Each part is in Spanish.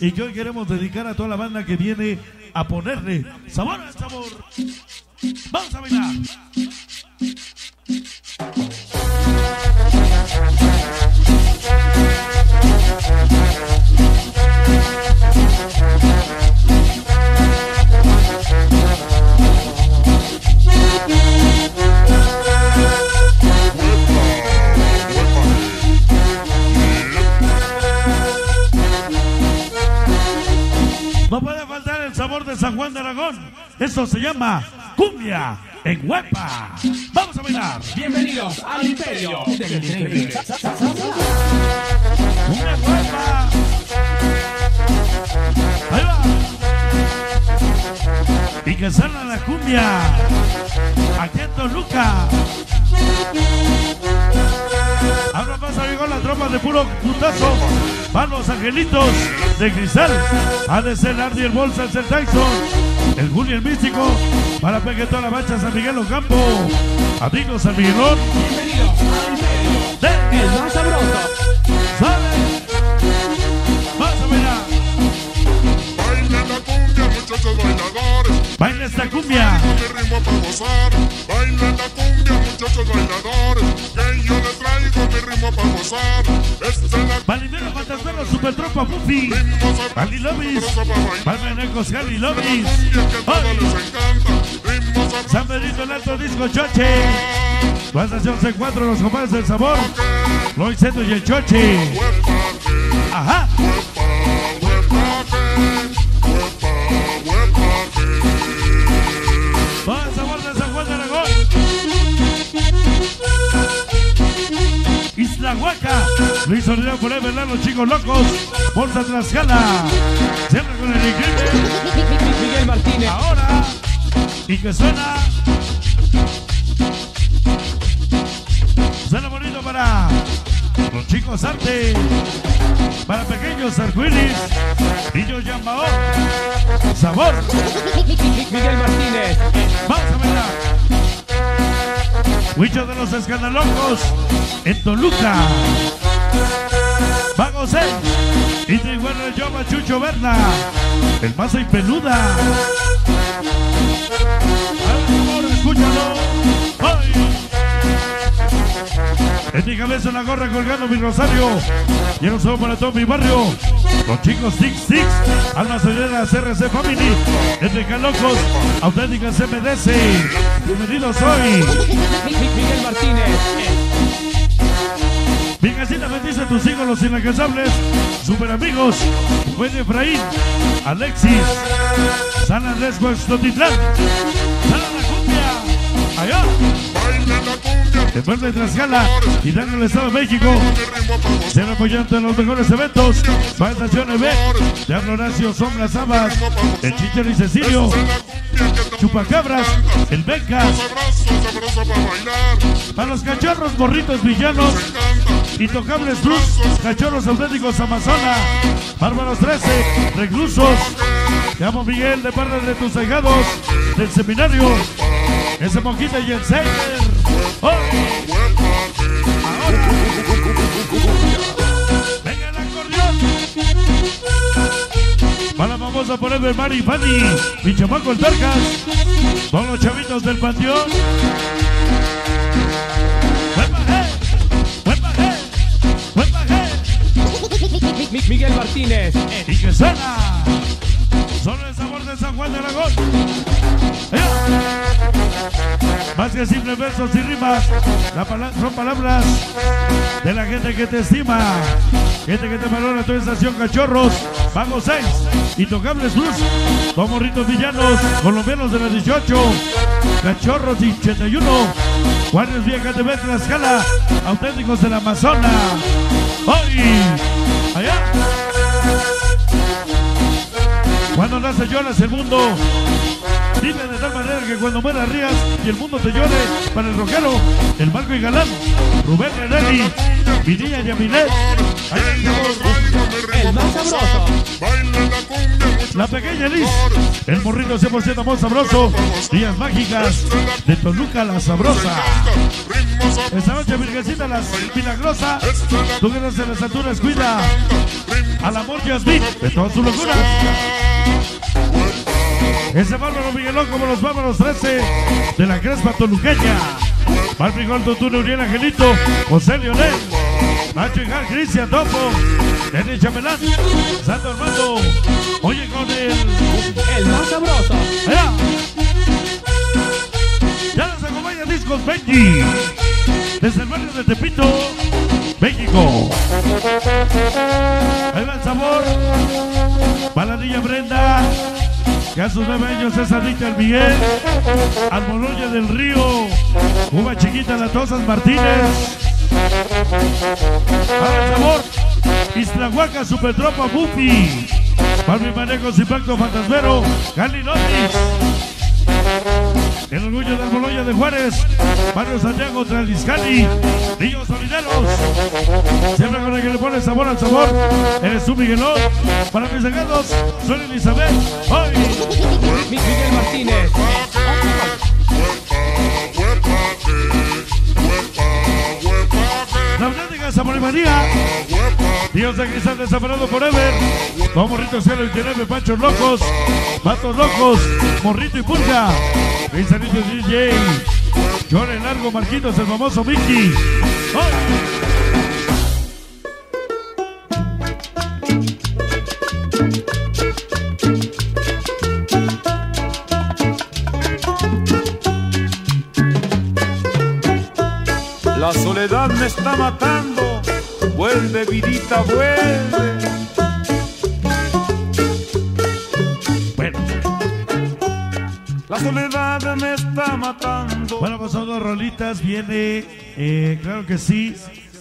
Y que hoy queremos dedicar a toda la banda que viene a ponerle sabor al sabor. Vamos a bailar. Esto se llama cumbia en huepa. Vamos a bailar. Bienvenidos al imperio del increíble. Cumbia huepa. Ahí va. Y que salga la cumbia. Aquí en Toluca. Ahora pasa llegó la tropa de puro putazo. Van los angelitos de cristal. Ha de ser Ardi el Bolsa, el Tyson. El Julio el Místico. Para toda la bacha San Miguel Ocampo. Amigos San Miguelón. Bienvenidos al imperio De el más sabroso. Sale. Vamos a bailar. Bailen la cumbia, muchachos bailadores. Baila esta cumbia. Mi ritmo para gozar. Bailen la cumbia, muchachos bailadores. Que yo les traigo mi ritmo para gozar. Esta es la Valinero Fantasmero, Super Tropa Buffy. ritmo Bali Lobis. sabroso para bailar. Palmenecos. Ritmo sabroso. San Benito Alto Disco Choche. Estación C4, los compadres del sabor. Lois Seto y el Choche. Ajá. Luis Orellana Forever, los chicos locos. Bolsa Tlaxcala. Siempre con el increíble. Miguel Martínez. Ahora. Y que suena. Suena bonito para los chicos arte. Para pequeños arcoíris. Niños Yambao. Sabor. Miguel Martínez. Vamos a bailar. Huicho de los escandalocos en Toluca. Va José. Y te igual el Chucho Berna. El Maza y Peluda. Escúchalo. ¡Ay! En mi cabeza una gorra colgando mi rosario. Y un saludo para todo mi barrio. Los chicos Six Six, Almas Herreras CRC Family, entre Locos, auténticas MDC. Bienvenidos hoy. Miguel Martínez. Mi casita bendice a tus hijos, los inalcanzables, super amigos, Juan Efraín, Alexis, San Andrés Huextotitlán, San la cumbia, allá, de Puebla de Tlaxcala, y dan el Estado de México. para. Ser apoyante en los mejores eventos. Va Estación B. Diablo Horacio, Sombra Sabas. El Chichero y Cecilio. Chupacabras. El para bailar. Para los cachorros, morritos villanos. Intocables Plus. Cachorros auténticos Amazona. Bárbaros 13. Reclusos. Te amo Miguel de parte de tus allegados. Del seminario. Ese Monquita y el Seider. ¡Oh! Venga el acordeón. Para la famosa por Ever Mari Fanny. Mi chamaco el Tarcas. Con los chavitos del panteón. Mi- Miguel Martínez. Y que suena. Solo el sabor de San Juan de Aragón. Allá. Más que simples versos y rimas, son palabras de la gente que te estima, gente que te valora tu estación cachorros, Vago 6, Intocables Plus, con morritos villanos, colombianos de la 18, cachorros y 81, Guardias Vía KTV Tlaxcala, auténticos de la Amazona. Hoy, Cuando nace lloras el mundo. Vive de tal manera que cuando muera rías y el mundo te llore. Para el rockero, el Marco y Galán, Rubén Renelli, Yamilet. Mi ritmo El más sabroso. la pequeña Liz, el morrito 100% amor sabroso, días mágicas de Toluca la sabrosa. Esta noche, Virgencita la milagrosa, tú que en las alturas, cuida al amor Yasmín de todas sus locuras. Ese bárbaro Miguelón como los bárbaros 13 de la Crespa Toluqueña. Marfrijol, Tutuno, Uriel Angelito, José Leonel, Nacho Hijal, Cristian Topo, Denis Chamelán, Santo Armando. Oye con el. El más sabroso. Allá. Ya nos acompaña Discos Benji. Desde el barrio de Tepito, México. Ahí va el sabor. Para la niña Brenda. Que a sus nueve años es adicta al Miguel. Al del Río. Uva chiquita, la Tosas Martínez. Para sabor. Islahuaca, Supertropa, Buffy. Barbie Manejos, Impacto Fantasmero. Cali Lotis. El orgullo del Boloya de Juárez, Mario Santiago Traliscali, Niños Solideros. Siempre con el que le pone sabor al sabor. Eres un Miguelón. Para mis legados, soy Elizabeth. Hoy, Mi- Miguel Martínez. La auténtica Zamorimanía. Dios de Cristal desaparado forever. Dos morritos cielo y de Panchos Locos. Patos Locos. Morrito y Pulga. Pinzanito DJ. El Largo Marquitos, el famoso Mickey. La soledad me está matando. Vuelve, vidita, vuelve. Bueno, La soledad me está matando. bueno, pues son dos rolitas. Viene, eh, claro que sí.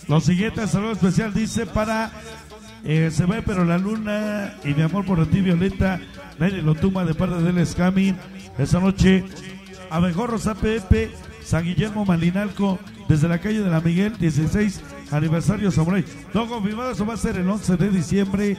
Lo siguiente, saludo especial, dice para. eh, se ve, pero la luna y mi amor por ti, Violeta. Nadie lo tumba de parte del Escami. Esa noche, Abejorros APP, San Guillermo Malinalco, desde la calle de la Miguel, 16 aniversario Samurai. No confirmado, eso va a ser el 11 de diciembre.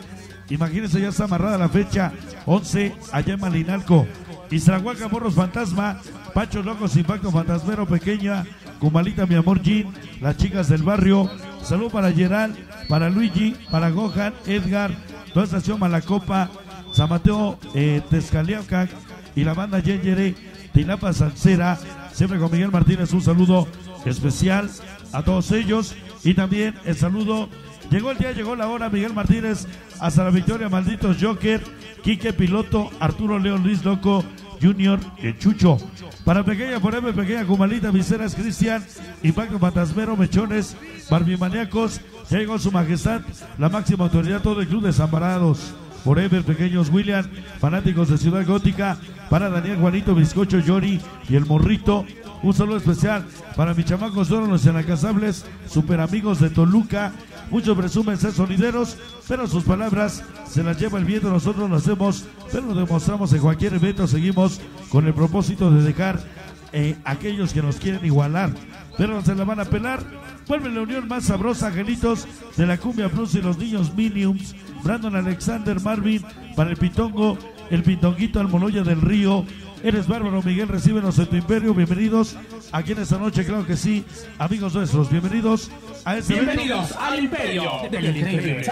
Imagínense, ya está amarrada la fecha, 11, allá en Malinalco. Izrahuaca, Morros Fantasma, Pacho Locos, Impacto Fantasmero Pequeña, Cumalita, mi amor Jean, las chicas del barrio. Salud para Gerald, para Luigi, para Gohan, Edgar, toda estación Malacopa, San Mateo, eh, Tezcaliacac y la banda Yeyere, Tinapa Salcera, siempre con Miguel Martínez, un saludo especial a todos ellos y también el saludo. Llegó el día, llegó la hora, Miguel Martínez, hasta la victoria, malditos Joker, Quique Piloto, Arturo León Luis Loco, Junior, Chucho. Para Pequeña Forever, Pequeña Cumalita, Viseras Cristian, Impacto Fantasmero, Mechones, Barbimaníacos, ya llegó su majestad, la máxima autoridad, todo el club de Desamparados. Forever, pequeños William, fanáticos de Ciudad Gótica, para Daniel Juanito, Bizcocho, Yori y el Morrito. Un saludo especial para mis chamacos todos los inacasables, super amigos de Toluca. Muchos presumen ser sonideros, pero sus palabras se las lleva el viento. Nosotros lo hacemos, pero lo demostramos en cualquier evento. Seguimos con el propósito de dejar eh, aquellos que nos quieren igualar, pero se la van a pelar. Vuelve la unión más sabrosa, angelitos de la Cumbia Plus y los niños Miniums. Brandon Alexander Marvin para el Pitongo, el Pitonguito Almoloya del Río. Eres bárbaro, Miguel, recíbenos en tu imperio. Bienvenidos aquí en esta noche, claro que sí, amigos nuestros. Bienvenidos a este evento. Bienvenidos al imperio del increíble.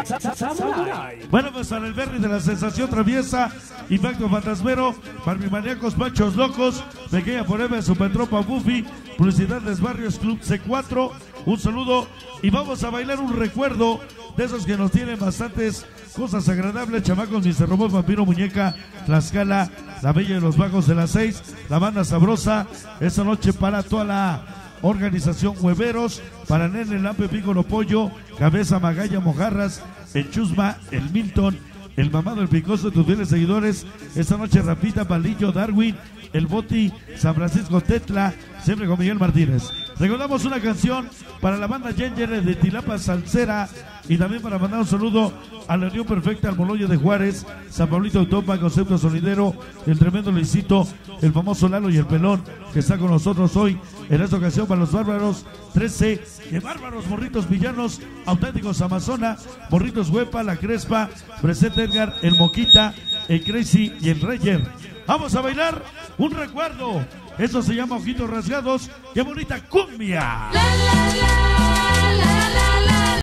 Bueno, pues para el Berry de la Sensación Traviesa, Impacto Fantasmero, Barbimaníacos, Pachos Locos, Pequeña Forever, Supertropa Buffy, Publicidades Barrios Club C4, un saludo y vamos a bailar un recuerdo de esos que nos tienen bastantes cosas agradables, chamacos, Mr. Robot, Vampiro, Muñeca, Tlaxcala, La Bella de los Vagos de las Seis, la banda sabrosa, esta noche para toda la Organización Hueveros, para Nene Lampe, Pícolo Pollo, Cabeza Magalla Mojarras, el Chusma, el Milton, el Mamado, el Picoso, tus fieles seguidores. Esta noche Rapita, Palillo, Darwin, el Boti, San Francisco Tetla, siempre con Miguel Martínez. Recordamos una canción para la banda Ginger de Tilapa Salsera, Y también para mandar un saludo a la Unión Perfecta, al Moloyo de Juárez, San Pablito Autopa, Concepto Solidero, el tremendo Luisito, el famoso Lalo y el Pelón, que está con nosotros hoy en esta ocasión para los bárbaros 13, de bárbaros, morritos villanos, auténticos Amazona, morritos Huepa, la Crespa, presente Edgar, el Moquita, el Crazy y el Reyer. Vamos a bailar un recuerdo. Eso se llama Ojitos Rasgados. ¡Qué bonita cumbia! La, la, la.